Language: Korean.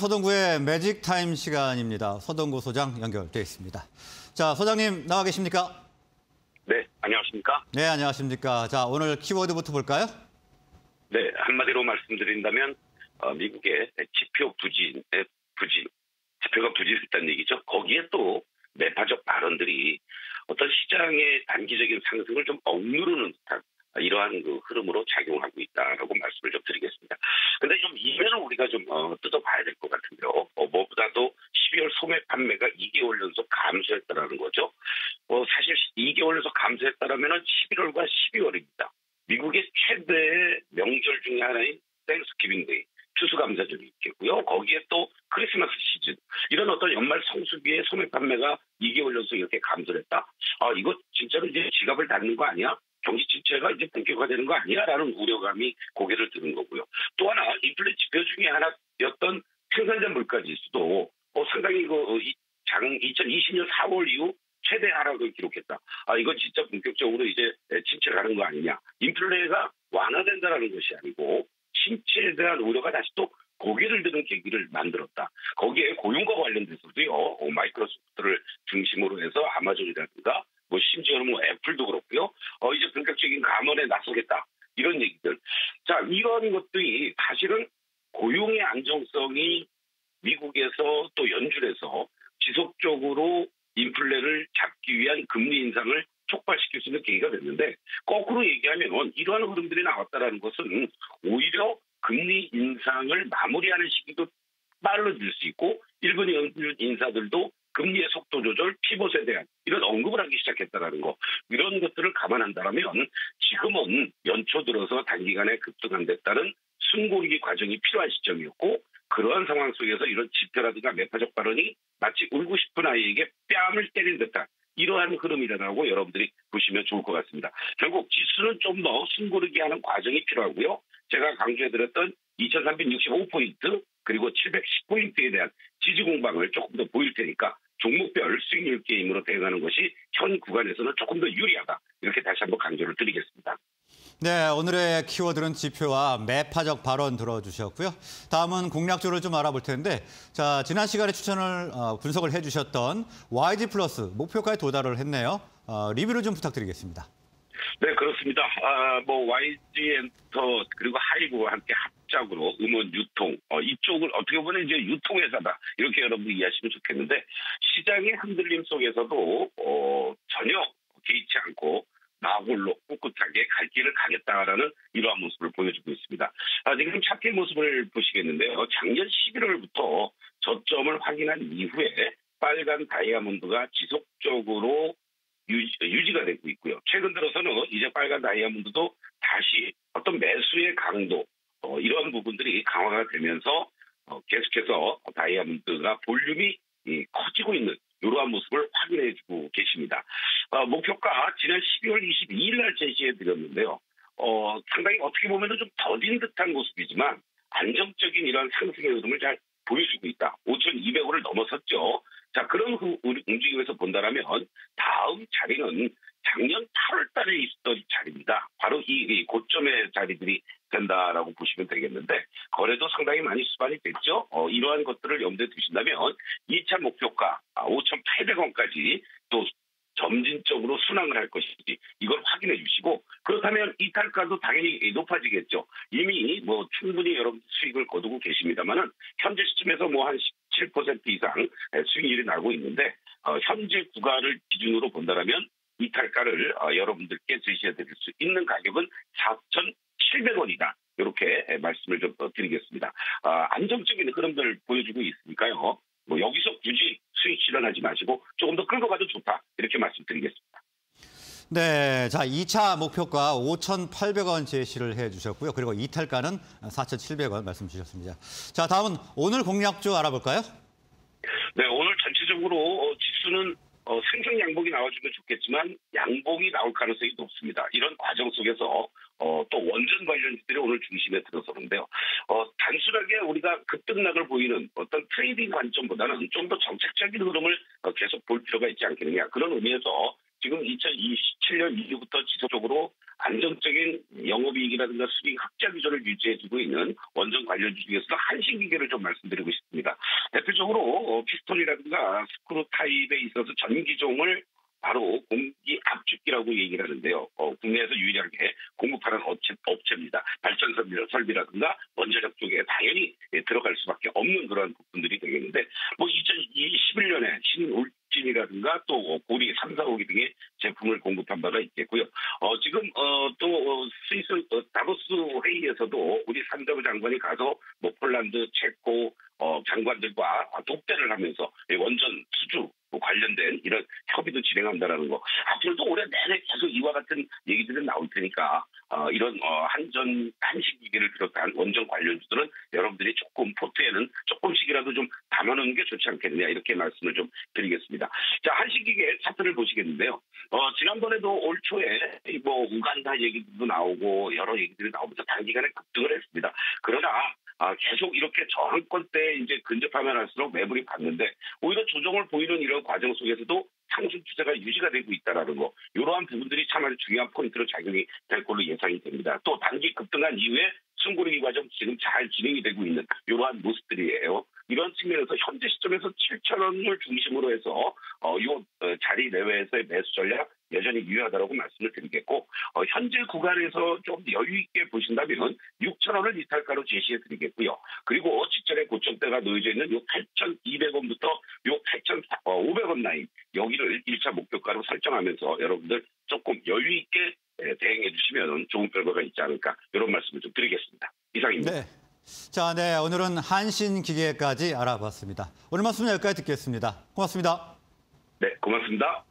서동구의 매직 타임 시간입니다. 서동구 소장 연결돼 있습니다. 자, 소장님 나와 계십니까? 네, 안녕하십니까? 네, 안녕하십니까? 자, 오늘 키워드부터 볼까요? 네, 한마디로 말씀드린다면 어, 미국의 지표 부진의 부진, 지표가 부진했다는 얘기죠. 거기에 또 매파적 발언들이 어떤 시장의 단기적인 상승을 좀 억누르는 듯한 이러한 그 흐름으로 작용하고 있다라고 말씀을 좀 드리겠습니다. 근데 좀 이면을 우리가 좀 어, 뜯어봐야 될 것 같은데요. 어, 무엇보다도 12월 소매 판매가 2개월 연속 감소했다라는 거죠. 어, 사실 2개월 연속 감소했다라면 11월과 12월입니다. 미국의 최대의 명절 중에 하나인 Thanksgiving Day, 추수감사절이 있겠고요. 거기에 또 크리스마스 시즌 이런 어떤 연말 성수기에 소매 판매가 2개월 연속 이렇게 감소를 했다. 아 이거 진짜로 이제 지갑을 닫는 거 아니야? 경기 침체가 이제 본격화되는 거 아니야라는 우려감이 고개를 드는 거고요. 또 하나 인플레 지표 중에 하나였던 생산자 물가 지수도 어, 상당히 그 어, 장 2020년 4월 이후 최대 하락을 기록했다. 아 이건 진짜 본격적으로 이제 침체 가는 거 아니냐. 인플레가 완화된다라는 것이 아니고 침체에 대한 우려가 다시 또 고개를 드는 계기를 만들었다. 거기에 고용과 관련돼서도요. 어, 마이크로소프트를 중심으로 해서 아마존이라든가 뭐 심지어는 뭐 애플도 그렇고요. 어 이제 본격적인 감원에 나서겠다. 이런 얘기들. 자, 이런 것들이 사실은 고용의 안정성이 미국에서 또 연준에서 지속적으로 인플레를 잡기 위한 금리 인상을 촉발시킬 수 있는 계기가 됐는데 거꾸로 얘기하면 이러한 흐름들이 나왔다라는 것은 오히려 금리 인상을 마무리하는 시기도 빨라질 수 있고 일본 연준 인사들도 금리의 속도 조절, 피봇에 대한 이런 언급을 하기 시작했다라는 거 이런 것들을 감안한다면 지금은 연초 들어서 단기간에 급등한댔다는 숨고르기 과정이 필요한 시점이었고 그러한 상황 속에서 이런 지표라든가 매파적 발언이 마치 울고 싶은 아이에게 뺨을 때린 듯한 이러한 흐름이라고 여러분들이 보시면 좋을 것 같습니다. 결국 지수는 좀 더 숨고르기 하는 과정이 필요하고요. 제가 강조해드렸던 2365포인트 그리고 710포인트에 대한 지지 공방을 조금 더 보일 테니까 종목별 수익률 게임으로 대응하는 것이 현 구간에서는 조금 더 유리하다. 이렇게 다시 한번 강조를 드리겠습니다. 네, 오늘의 키워드는 지표와 매파적 발언 들어주셨고요. 다음은 공략주를 좀 알아볼 텐데, 자 지난 시간에 추천을 어, 분석을 해주셨던 YG 플러스 목표가에 도달을 했네요. 어, 리뷰를 좀 부탁드리겠습니다. 네, 그렇습니다. 아, 뭐 YG 엔터 그리고 하이브와 함께 합작으로 음원 유통 어, 이쪽을 어떻게 보면 이제 유통회사다 이렇게 여러분들 이해하시면 좋겠는데 시장의 흔들림 속에서도 어, 전혀 개의치 않고 나홀로 꿋꿋하게 갈 길을 가겠다라는 이러한 모습을 보여주고 있습니다. 아, 지금 차트 모습을 보시겠는데요. 작년 11월부터 저점을 확인한 이후에 빨간 다이아몬드가 지속적으로 유지, 가 되고 있고요. 최근 들어서는 이제 빨간 다이아몬드도 다시 어떤 매수의 강도 어, 이런 부분들이 강화가 되면서 어, 계속해서 다이아몬드가 볼륨이 이, 커지고 있는 이러한 모습을 확인해주고 계십니다. 어, 목표가 지난 12월 22일 날 제시해 드렸는데요. 어, 상당히 어떻게 보면 좀 더딘 듯한 모습이지만 안정적인 이런 상승의 흐름을 잘 보여주고 있다. 5,200원을 넘어섰죠. 자, 그런 움직임에서 본다면 다음 자리는 작년 8월 달에 있었던 자리입니다. 바로 이 고점의 자리들이 된다라고 보시면 되겠는데 거래도 상당히 많이 수반이 됐죠. 어, 이러한 것들을 염두에 두신다면 2차 목표가 5,800원까지 또 점진적으로 순항을 할 것인지 이걸 확인해 주시고 그렇다면 이탈가도 당연히 높아지겠죠. 이미 뭐 충분히 여러분 수익을 거두고 계십니다만은 현재 시점에서 뭐 한 17% 이상 수익률이 나고 있는데 어, 현재 구간을 기준으로 본다면 이탈가를 어, 여러분들께 제시해 드릴 수 있는 가격은 4,700원이다. 이렇게 말씀을 좀 드리겠습니다. 어, 안정적인 흐름들을 보여주고 있으니까요. 뭐 여기서 굳이 수익 실현하지 마시고 조금 더 끌고 가도 좋다. 이렇게 말씀드리겠습니다. 네, 자 2차 목표가 5,800원 제시를 해주셨고요. 그리고 이탈가는 4,700원 말씀 주셨습니다. 자 다음은 오늘 공략주 알아볼까요? 네, 오늘 전체적으로 어, 지수는 어, 생성 양봉이 나와주면 좋겠지만 양봉이 나올 가능성이 높습니다. 이런 과정 속에서 어, 또 원전 관련주들이 오늘 중심에 들어서는데요. 어, 단순하게 우리가 급등락을 보이는 어떤 트레이딩 관점보다는 좀 더 정책적인 흐름을 어, 계속 볼 필요가 있지 않겠느냐. 그런 의미에서 지금 2027년 이후부터 지속적으로 안정적인 영업이익이라든가 수익 흑자 기조를 유지해주고 있는 원전 관련 주 중에서도 한신기계를 좀 말씀드리고 싶습니다. 타입이라든가 스크루 타입에 있어서 전기종을 바로 공기 압축기라고 얘기를 하는데요. 어, 국내에서 유일하게 공급하는 업체, 업체입니다. 발전 설비- 설비라든가 원자력 쪽에 당연히 예, 들어갈 수밖에 없는 그런 부분들이 되겠는데 뭐 2021년에 신울진이라든가 또 고리 3, 4, 5기 등의 제품을 공급한 바가 있겠고요. 어, 지금 어, 또 어, 스위스 어, 다보스 회의에서도 우리 산자부 장관이 가서 뭐 폴란드, 체코 어, 장관들과 독대를 하면서 이 원전 수주 뭐 관련된 이런 협의도 진행한다라는 거. 앞으로도 올해 내내 계속 이와 같은 얘기들은 나올 테니까 어, 이런 어, 한전 한식기계를 비롯한 원전 관련주들은 여러분들이 조금 포트에는 조금씩이라도 좀 담아놓는 게 좋지 않겠느냐 이렇게 말씀을 좀 드리겠습니다. 자 한식기계 차트를 보시겠는데요. 어, 지난번에도 올 초에 이뭐 우간다 얘기도 나오고 여러 얘기들이 나오면서 단기간에 급등을 했습니다. 그러나 아, 계속 이렇게 저항권대에 이제 근접하면 할수록 매물이 받는데 오히려 조정을 보이는 이런 과정 속에서도 상승 추세가 유지가 되고 있다라는 거 이러한 부분들이 참 아주 중요한 포인트로 작용이 될 걸로 예상이 됩니다. 또 단기 급등한 이후에 순고르기 과정 지금 잘 진행이 되고 있는 이러한 모습들이에요. 이런 측면에서 현재 시점에서 7천 원을 중심으로 해서 어, 요 어, 자리 내외에서의 매수 전략 여전히 유효하다고 말씀을 드리겠고 어, 현재 구간에서 좀 여유 있게 보신다면 6천 원을 이탈가로 제시해 드리겠고요. 그리고 직전에 고점대가 놓여져 있는 요 8,200원부터 요 8,500원 라인 여기를 1차 목표가로 설정하면서 여러분들 조금 여유 있게 예, 대응해 주시면 좋은 결과가 있지 않을까 이런 말씀을 좀 드리겠습니다. 이상입니다. 네. 자, 네. 오늘은 한신 기계까지 알아봤습니다. 오늘 말씀 여기까지 듣겠습니다. 고맙습니다. 네, 고맙습니다.